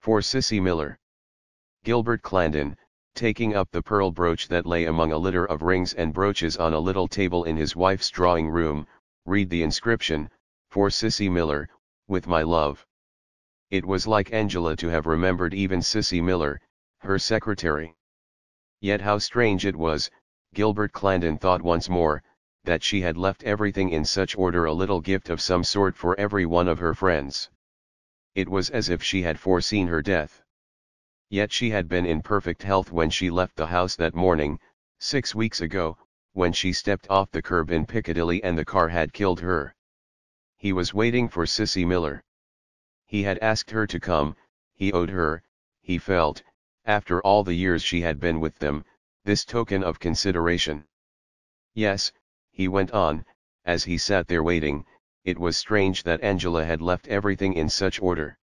For Sissy Miller. Gilbert Clandon, taking up the pearl brooch that lay among a litter of rings and brooches on a little table in his wife's drawing room, read the inscription, For Sissy Miller, with my love. It was like Angela to have remembered even Sissy Miller, her secretary. Yet how strange it was, Gilbert Clandon thought once more, that she had left everything in such order a little gift of some sort for every one of her friends. It was as if she had foreseen her death. Yet she had been in perfect health when she left the house that morning, six weeks ago, when she stepped off the curb in Piccadilly and the car had killed her. He was waiting for Sissy Miller. He had asked her to come, he owed her, he felt, after all the years she had been with them, this token of consideration. Yes, he went on, as he sat there waiting, it was strange that Angela had left everything in such order.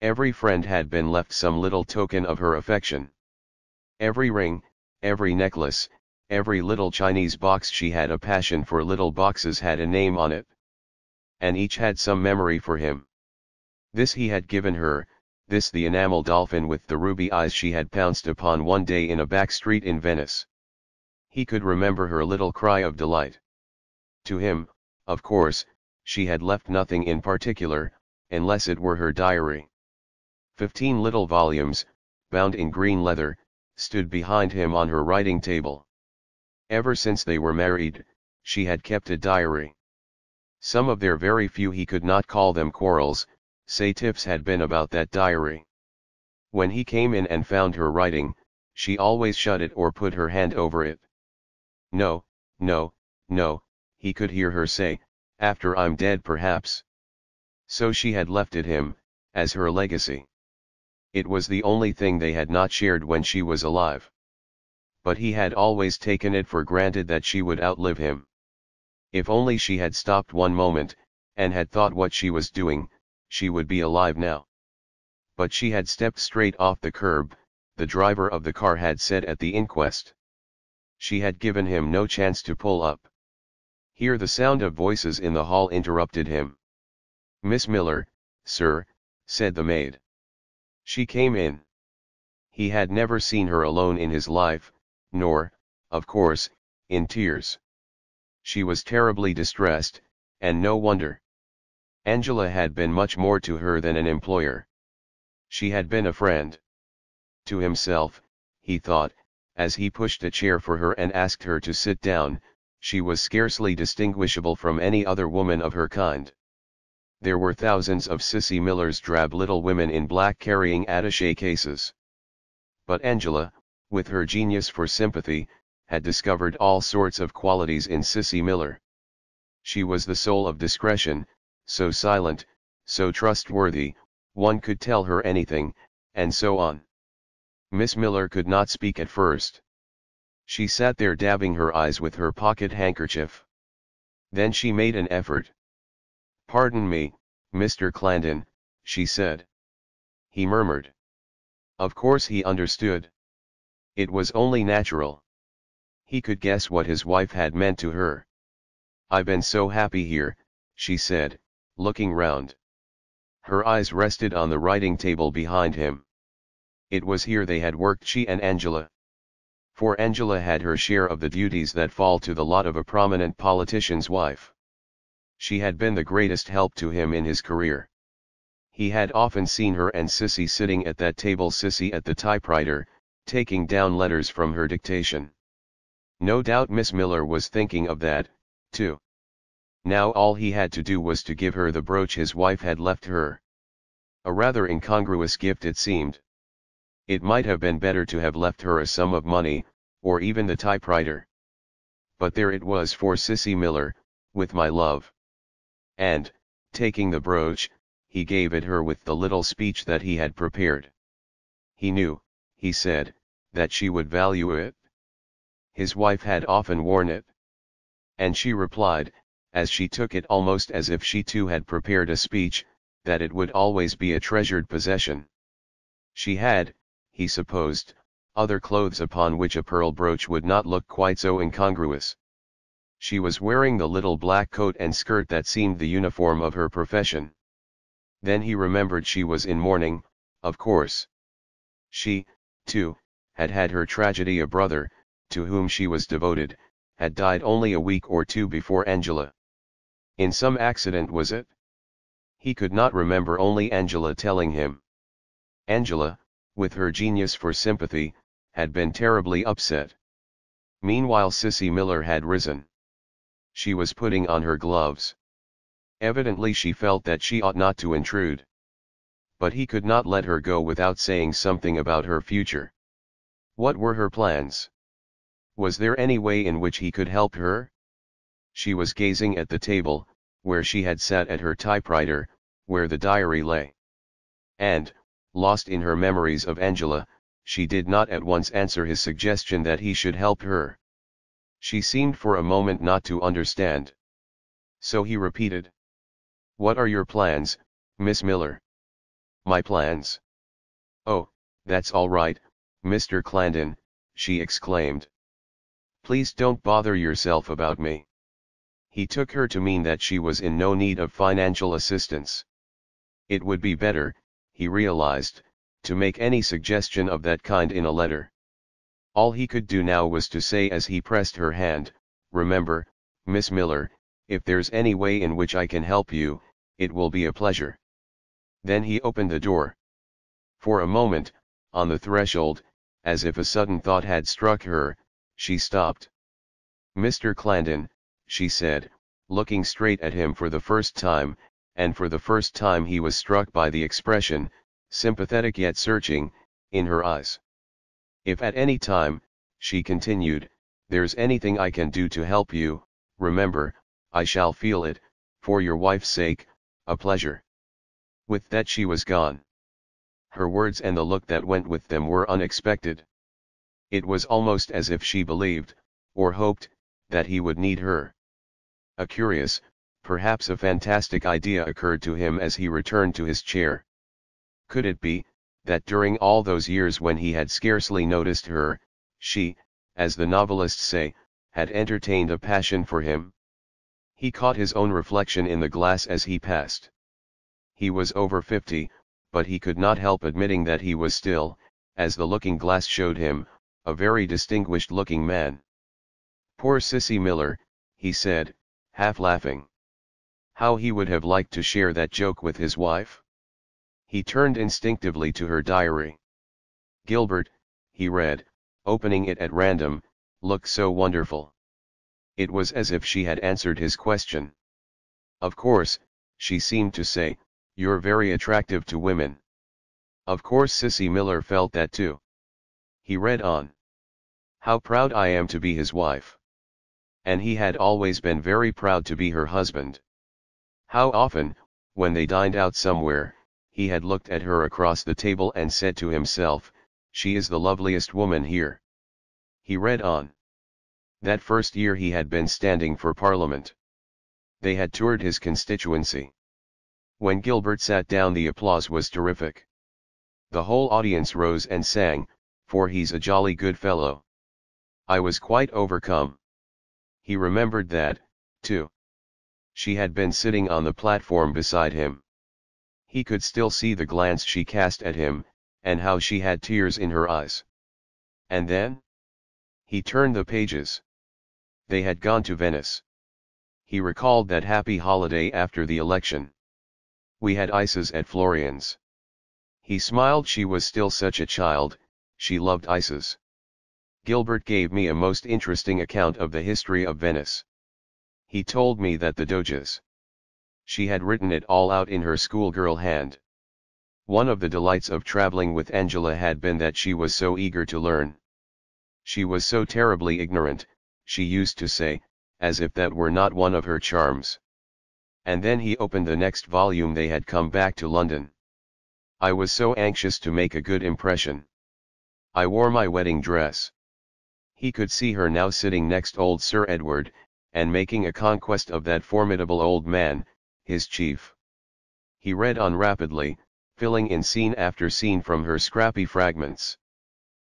Every friend had been left some little token of her affection. Every ring, every necklace, every little Chinese box she had a passion for little boxes had a name on it. And each had some memory for him. This he had given her, this the enamel dolphin with the ruby eyes she had pounced upon one day in a back street in Venice. He could remember her little cry of delight. To him, of course, she had left nothing in particular, unless it were her diary. Fifteen little volumes, bound in green leather, stood behind him on her writing table. Ever since they were married, she had kept a diary. Some of their very few he could not call them quarrels, say tiffs had been about that diary. When he came in and found her writing, she always shut it or put her hand over it. No, no, no, he could hear her say, after I'm dead perhaps. So she had left it him, as her legacy. It was the only thing they had not shared when she was alive. But he had always taken it for granted that she would outlive him. If only she had stopped one moment, and had thought what she was doing, she would be alive now. But she had stepped straight off the curb, the driver of the car had said at the inquest. She had given him no chance to pull up. Here the sound of voices in the hall interrupted him. Miss Miller, sir, said the maid. She came in. He had never seen her alone in his life, nor, of course, in tears. She was terribly distressed, and no wonder. Angela had been much more to her than an employer. She had been a friend. To himself, he thought, as he pushed a chair for her and asked her to sit down, she was scarcely distinguishable from any other woman of her kind. There were thousands of Sissy Miller's drab little women in black carrying attaché cases. But Angela, with her genius for sympathy, had discovered all sorts of qualities in Sissy Miller. She was the soul of discretion, so silent, so trustworthy, one could tell her anything, and so on. Miss Miller could not speak at first. She sat there dabbing her eyes with her pocket handkerchief. Then she made an effort. Pardon me, Mr. Clandon, she said. He murmured. Of course he understood. It was only natural. He could guess what his wife had meant to her. I've been so happy here, she said, looking round. Her eyes rested on the writing table behind him. It was here they had worked she and Angela. For Angela had her share of the duties that fall to the lot of a prominent politician's wife. She had been the greatest help to him in his career. He had often seen her and Sissy sitting at that table Sissy at the typewriter, taking down letters from her dictation. No doubt Miss Miller was thinking of that, too. Now all he had to do was to give her the brooch his wife had left her. A rather incongruous gift it seemed. It might have been better to have left her a sum of money, or even the typewriter. But there it was for Sissy Miller, with my love and, taking the brooch, he gave it her with the little speech that he had prepared. He knew, he said, that she would value it. His wife had often worn it. And she replied, as she took it almost as if she too had prepared a speech, that it would always be a treasured possession. She had, he supposed, other clothes upon which a pearl brooch would not look quite so incongruous. She was wearing the little black coat and skirt that seemed the uniform of her profession. Then he remembered she was in mourning, of course. She, too, had had her tragedy a brother, to whom she was devoted, had died only a week or two before Angela. In some accident was it? He could not remember only Angela telling him. Angela, with her genius for sympathy, had been terribly upset. Meanwhile Sissy Miller had risen. She was putting on her gloves. Evidently she felt that she ought not to intrude. But he could not let her go without saying something about her future. What were her plans? Was there any way in which he could help her? She was gazing at the table, where she had sat at her typewriter, where the diary lay. And, lost in her memories of Angela, she did not at once answer his suggestion that he should help her. She seemed for a moment not to understand. So he repeated. What are your plans, Miss Miller? My plans? Oh, that's all right, Mr. Clandon, she exclaimed. Please don't bother yourself about me. He took her to mean that she was in no need of financial assistance. It would be better, he realized, to make any suggestion of that kind in a letter. All he could do now was to say as he pressed her hand, Remember, Miss Miller, if there's any way in which I can help you, it will be a pleasure. Then he opened the door. For a moment, on the threshold, as if a sudden thought had struck her, she stopped. Mr. Clandon, she said, looking straight at him for the first time, and for the first time he was struck by the expression, sympathetic yet searching, in her eyes. If at any time, she continued, there's anything I can do to help you, remember, I shall feel it, for your wife's sake, a pleasure. With that she was gone. Her words and the look that went with them were unexpected. It was almost as if she believed, or hoped, that he would need her. A curious, perhaps a fantastic idea occurred to him as he returned to his chair. Could it be, that during all those years when he had scarcely noticed her, she, as the novelists say, had entertained a passion for him? He caught his own reflection in the glass as he passed. He was over fifty, but he could not help admitting that he was still, as the looking glass showed him, a very distinguished looking man. Poor Sissy Miller, he said, half laughing. How he would have liked to share that joke with his wife? He turned instinctively to her diary. Gilbert, he read, opening it at random, looked so wonderful. It was as if she had answered his question. Of course, she seemed to say, you're very attractive to women. Of course Sissy Miller felt that too. He read on. How proud I am to be his wife. And he had always been very proud to be her husband. How often, when they dined out somewhere, he had looked at her across the table and said to himself, she is the loveliest woman here. He read on. That first year he had been standing for Parliament. They had toured his constituency. When Gilbert sat down the applause was terrific. The whole audience rose and sang, for he's a jolly good fellow. I was quite overcome. He remembered that, too. She had been sitting on the platform beside him. He could still see the glance she cast at him, and how she had tears in her eyes. And then? He turned the pages. They had gone to Venice. He recalled that happy holiday after the election. We had ices at Florian's. He smiled she was still such a child, she loved ices. Gilbert gave me a most interesting account of the history of Venice. He told me that the Doges. She had written it all out in her schoolgirl hand. One of the delights of traveling with Angela had been that she was so eager to learn. She was so terribly ignorant, she used to say, as if that were not one of her charms. And then he opened the next volume they had come back to London. I was so anxious to make a good impression. I wore my wedding dress. He could see her now sitting next old Sir Edward, and making a conquest of that formidable old man, his chief. He read on rapidly, filling in scene after scene from her scrappy fragments.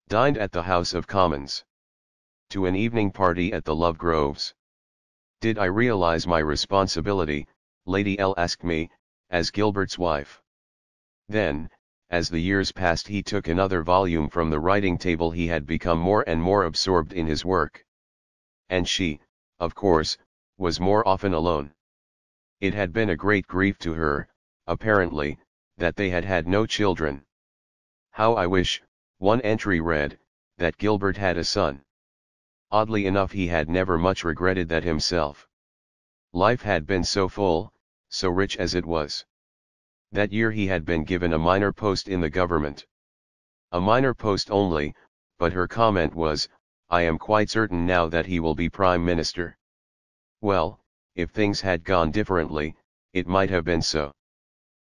Dined at the House of Commons. To an evening party at the Lovegroves. Did I realize my responsibility, Lady L asked me, as Gilbert's wife. Then, as the years passed he took another volume from the writing table he had become more and more absorbed in his work. And she, of course, was more often alone. It had been a great grief to her, apparently, that they had had no children. How I wish, one entry read, that Gilbert had a son. Oddly enough he had never much regretted that himself. Life had been so full, so rich as it was. That year he had been given a minor post in the government. A minor post only, but her comment was, I am quite certain now that he will be prime minister. Well, if things had gone differently, it might have been so.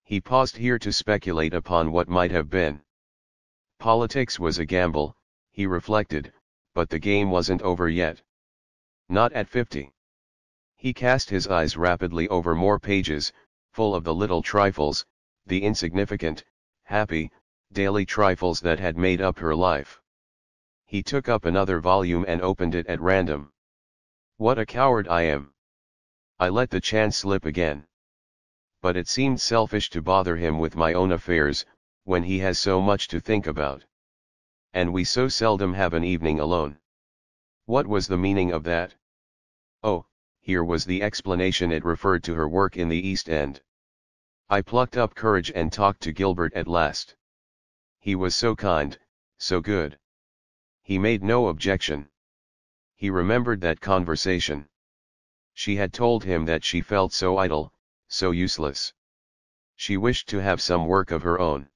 He paused here to speculate upon what might have been. Politics was a gamble, he reflected, but the game wasn't over yet. Not at 50. He cast his eyes rapidly over more pages, full of the little trifles, the insignificant, happy, daily trifles that had made up her life. He took up another volume and opened it at random. What a coward I am. I let the chance slip again. But it seemed selfish to bother him with my own affairs, when he has so much to think about. And we so seldom have an evening alone. What was the meaning of that? Oh, here was the explanation it referred to her work in the East End. I plucked up courage and talked to Gilbert at last. He was so kind, so good. He made no objection. He remembered that conversation. She had told him that she felt so idle, so useless. She wished to have some work of her own.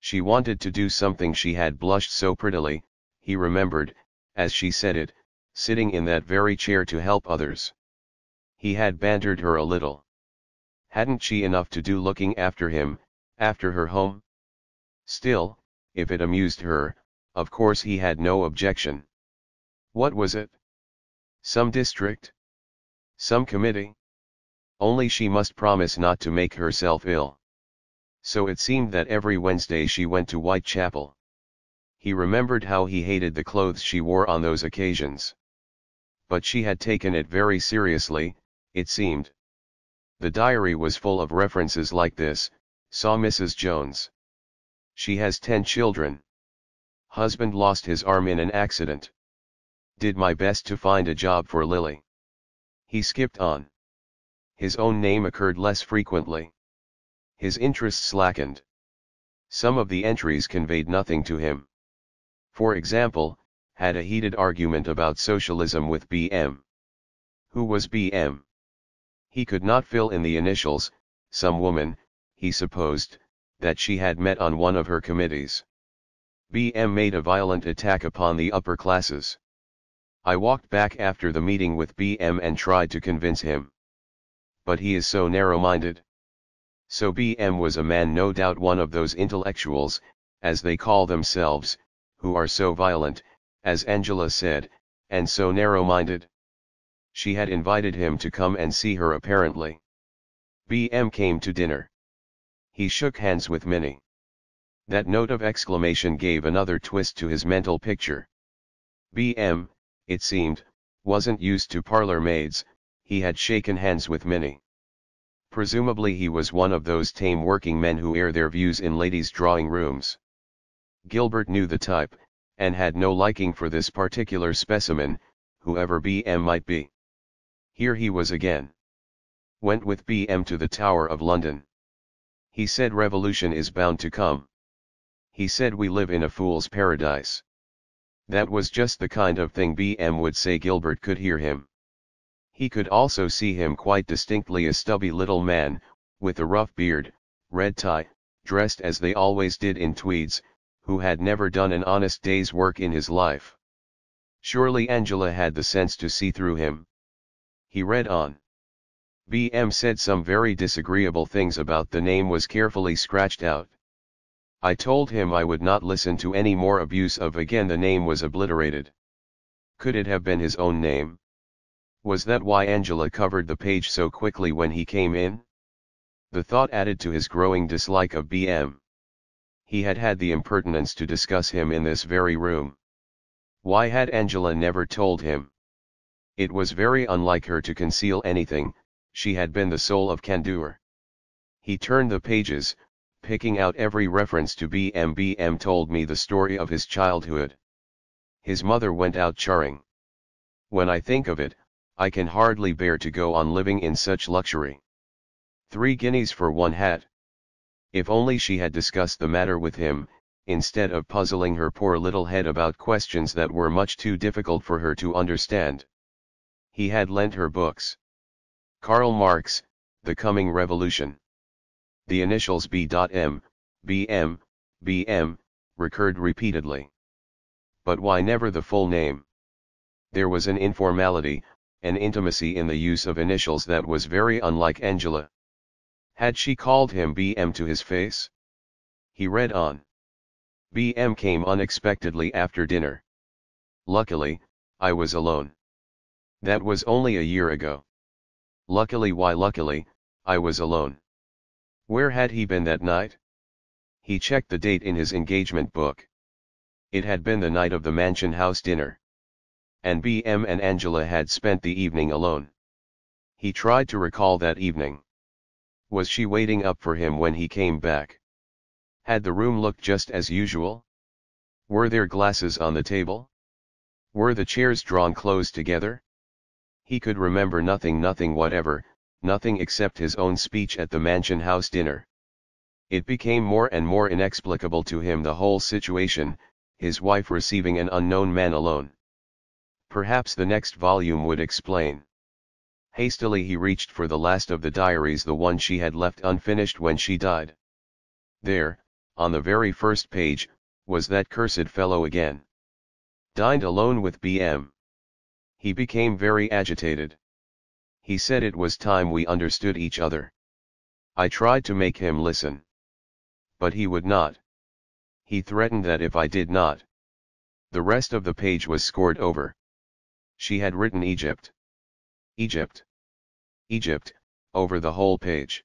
She wanted to do something she had blushed so prettily, he remembered, as she said it, sitting in that very chair to help others. He had bantered her a little. Hadn't she enough to do looking after him, after her home? Still, if it amused her, of course he had no objection. What was it? Some district? Some committee? Only she must promise not to make herself ill. So it seemed that every Wednesday she went to Whitechapel. He remembered how he hated the clothes she wore on those occasions but she had taken it very seriously, it seemed. The diary was full of references like this, saw Mrs. Jones. She has ten children. Husband lost his arm in an accident. Did my best to find a job for Lily. He skipped on. His own name occurred less frequently. His interest slackened. Some of the entries conveyed nothing to him. For example, had a heated argument about socialism with BM. Who was BM? He could not fill in the initials, some woman, he supposed, that she had met on one of her committees. BM made a violent attack upon the upper classes. I walked back after the meeting with BM and tried to convince him. But he is so narrow-minded. So BM was a man no doubt one of those intellectuals, as they call themselves, who are so violent, as Angela said, and so narrow-minded. She had invited him to come and see her apparently. BM came to dinner. He shook hands with Minnie. That note of exclamation gave another twist to his mental picture. BM, it seemed, wasn't used to parlor maids, he had shaken hands with Minnie. Presumably he was one of those tame working men who air their views in ladies' drawing rooms. Gilbert knew the type, and had no liking for this particular specimen, whoever BM might be. Here he was again. Went with BM to the Tower of London. He said revolution is bound to come. He said we live in a fool's paradise. That was just the kind of thing BM would say Gilbert could hear him. He could also see him quite distinctly a stubby little man, with a rough beard, red tie, dressed as they always did in tweeds, who had never done an honest day's work in his life. Surely Angela had the sense to see through him. He read on. BM said some very disagreeable things about the name was carefully scratched out. I told him I would not listen to any more abuse of again the name was obliterated. Could it have been his own name? Was that why Angela covered the page so quickly when he came in? The thought added to his growing dislike of BM he had had the impertinence to discuss him in this very room. Why had Angela never told him? It was very unlike her to conceal anything, she had been the soul of candor. He turned the pages, picking out every reference to BM. BM told me the story of his childhood. His mother went out charring. When I think of it, I can hardly bear to go on living in such luxury. Three guineas for one hat. If only she had discussed the matter with him, instead of puzzling her poor little head about questions that were much too difficult for her to understand. He had lent her books. Karl Marx, The Coming Revolution. The initials B.M., BM, BM, recurred repeatedly. But why never the full name? There was an informality, an intimacy in the use of initials that was very unlike Angela. Had she called him BM to his face? He read on. BM came unexpectedly after dinner. Luckily, I was alone. That was only a year ago. Luckily why luckily, I was alone. Where had he been that night? He checked the date in his engagement book. It had been the night of the mansion house dinner. And BM and Angela had spent the evening alone. He tried to recall that evening. Was she waiting up for him when he came back? Had the room looked just as usual? Were there glasses on the table? Were the chairs drawn close together? He could remember nothing nothing whatever, nothing except his own speech at the mansion house dinner. It became more and more inexplicable to him the whole situation, his wife receiving an unknown man alone. Perhaps the next volume would explain. Hastily he reached for the last of the diaries the one she had left unfinished when she died. There, on the very first page, was that cursed fellow again. Dined alone with B.M. He became very agitated. He said it was time we understood each other. I tried to make him listen. But he would not. He threatened that if I did not. The rest of the page was scored over. She had written Egypt. Egypt. Egypt, over the whole page.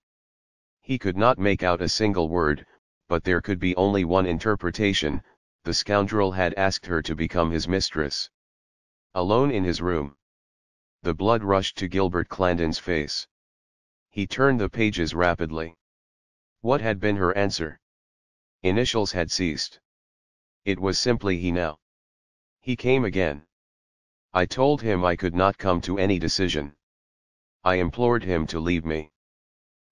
He could not make out a single word, but there could be only one interpretation, the scoundrel had asked her to become his mistress. Alone in his room. The blood rushed to Gilbert Clandon's face. He turned the pages rapidly. What had been her answer? Initials had ceased. It was simply he now. He came again. I told him I could not come to any decision. I implored him to leave me.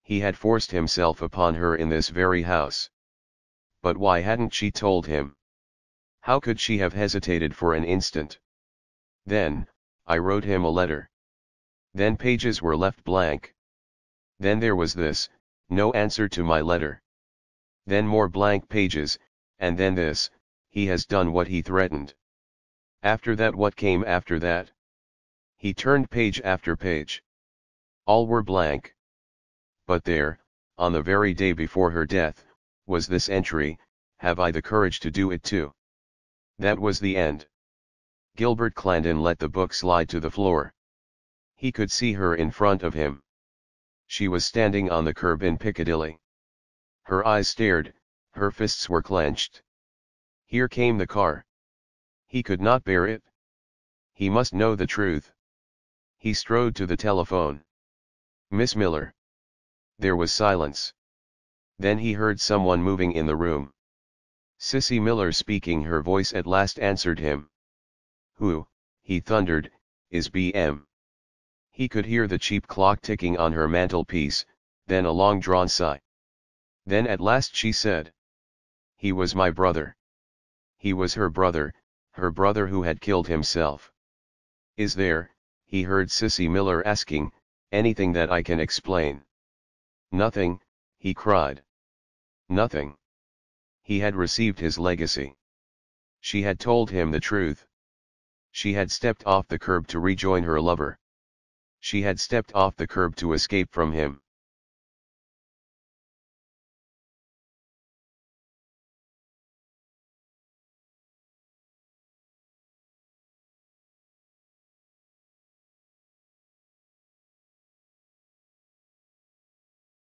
He had forced himself upon her in this very house. But why hadn't she told him? How could she have hesitated for an instant? Then, I wrote him a letter. Then pages were left blank. Then there was this, no answer to my letter. Then more blank pages, and then this, he has done what he threatened. After that what came after that? He turned page after page. All were blank. But there, on the very day before her death, was this entry, have I the courage to do it too? That was the end. Gilbert Clandon let the book slide to the floor. He could see her in front of him. She was standing on the curb in Piccadilly. Her eyes stared, her fists were clenched. Here came the car. He could not bear it. He must know the truth. He strode to the telephone. Miss Miller. There was silence. Then he heard someone moving in the room. Sissy Miller speaking her voice at last answered him. Who, he thundered, is B.M. He could hear the cheap clock ticking on her mantelpiece, then a long drawn sigh. Then at last she said. He was my brother. He was her brother, her brother who had killed himself. Is there, he heard Sissy Miller asking, Anything that I can explain? Nothing, he cried. Nothing. He had received his legacy. She had told him the truth. She had stepped off the curb to rejoin her lover. She had stepped off the curb to escape from him.